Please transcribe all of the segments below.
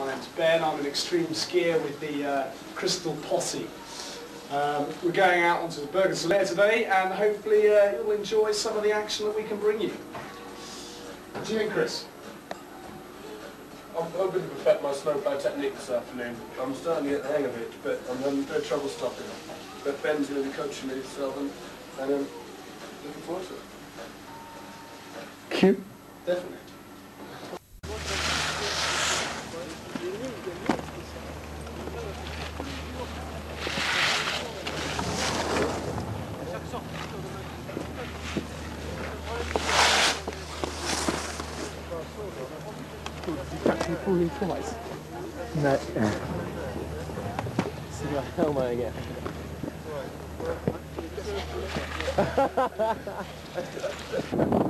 My name's Ben, I'm an extreme skier with the uh, Crystal Posse. Um, we're going out onto the Bergen Saulire today and hopefully uh, you'll enjoy some of the action that we can bring you. What do you think, Chris? I'm hoping to perfect my snowplow technique this afternoon. I'm starting to get the hang of it, but I'm having no trouble stopping. But Ben's going to be coaching me, Selvin, and I'm looking forward to it. Cute. Definitely. Twice. No. See my helmet again. Hey!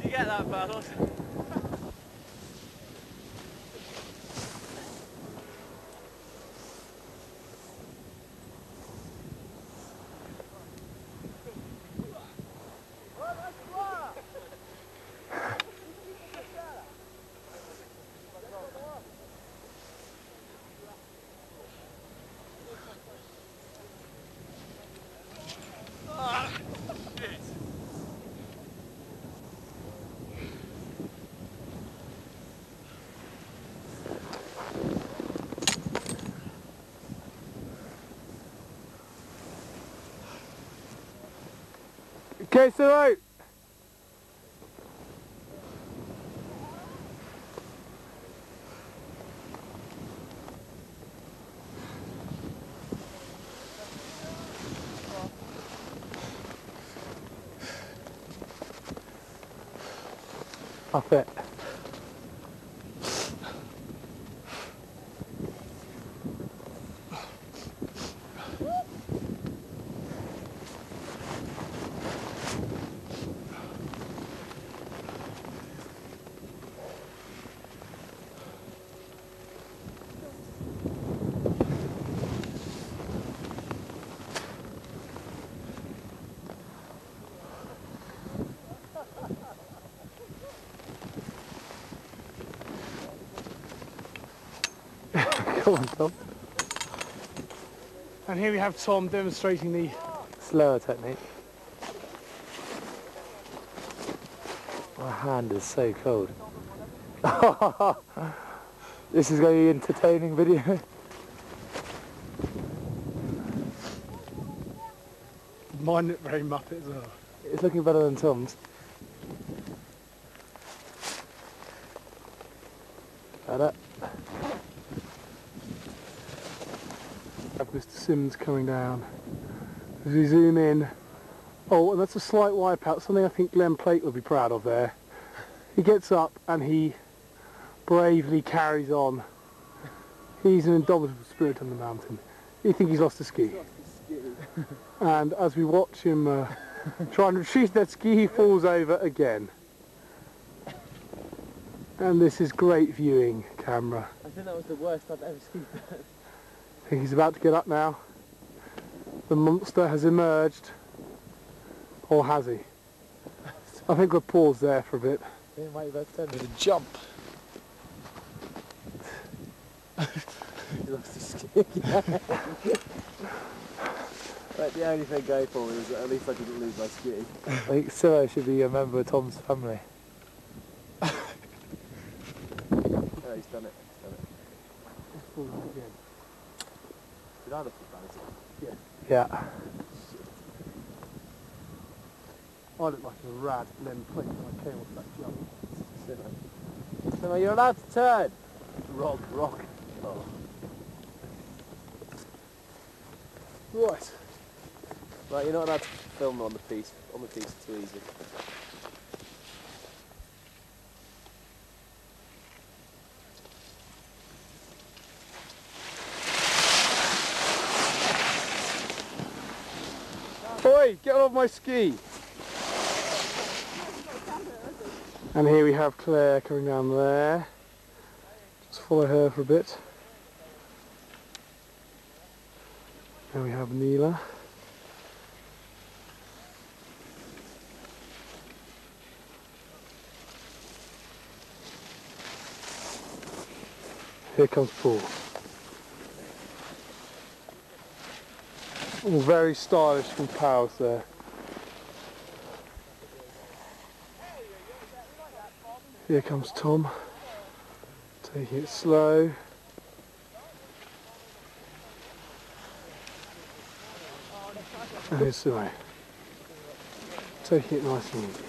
you get that, Battles? Okay, so out. Up it. Come on, Tom. And here we have Tom demonstrating the Slower technique. My hand is so cold. this is going to be an entertaining video. mine look very muppet as well. It's looking better than Tom's. Better. Simmons coming down. As we zoom in, oh, and that's a slight wipeout, something I think Glenn Plake would be proud of there. He gets up and he bravely carries on. He's an indomitable spirit on the mountain. You think he's lost a ski? and as we watch him uh, try and retrieve that ski, he falls over again. And this is great viewing camera. I think that was the worst I've ever skied. I think he's about to get up now. The monster has emerged. Or has he? I think we'll pause there for a bit. He might have turned a jump. He lost his ski. But the only thing going for that at least I didn't lose my ski. I think Simo should be a member of Tom's family. oh, he's done it. He's done it. Did I look at that? Yeah. I look like a rad Glenn Plake when I came off that jump. Simo. Simo, you're allowed to turn. Rock, rock. Oh. Right. Right, you're not allowed to film on the piste. On the piste, too easy. Oi, get off my ski! And here we have Claire coming down there. Just follow her for a bit. And we have Neela. Here comes Paul. Very stylish from Powers there. Here comes Tom, taking it slow. And Simo, taking it nice and easy.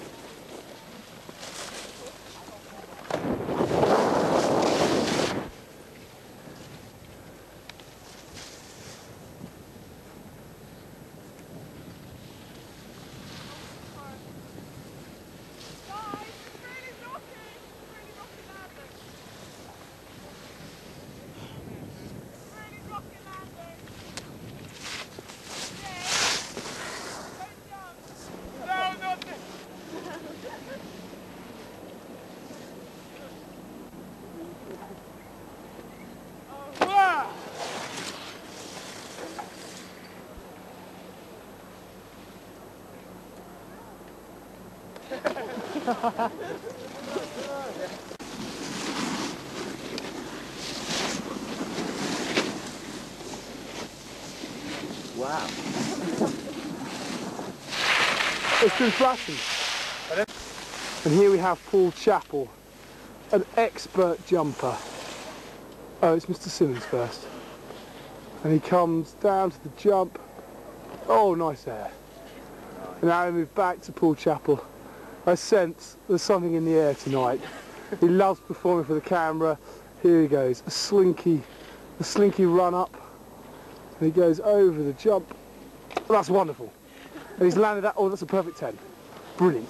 Wow. It's been flashing. And here we have Paul Chappell, an expert jumper. Oh, it's Mr. Simmons first. And he comes down to the jump. Oh, nice air. And now we move back to Paul Chappell. I sense there's something in the air tonight. he loves performing for the camera. Here he goes, a slinky, a slinky run up. And he goes over the jump. Well, that's wonderful. And he's landed that, oh, that's a perfect 10. Brilliant.